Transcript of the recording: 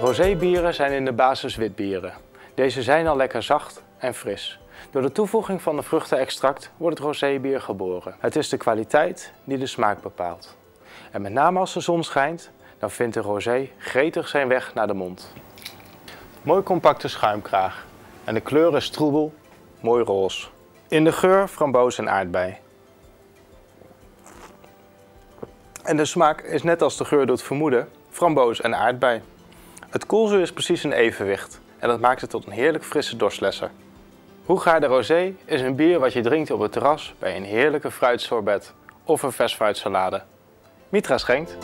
Rosébieren zijn in de basis witbieren. Deze zijn al lekker zacht en fris. Door de toevoeging van de vruchtenextract wordt het rosébier geboren. Het is de kwaliteit die de smaak bepaalt. En met name als de zon schijnt, dan vindt de rosé gretig zijn weg naar de mond. Mooi compacte schuimkraag. En de kleur is troebel, mooi roze. In de geur framboos en aardbei. En de smaak is net als de geur doet vermoeden, framboos en aardbei. Het koolzuur is precies een evenwicht en dat maakt het tot een heerlijk frisse dorstlesser. Hoegaarde Rosé is een bier wat je drinkt op het terras bij een heerlijke fruitsorbet of een versfruitsalade. Mitra schenkt.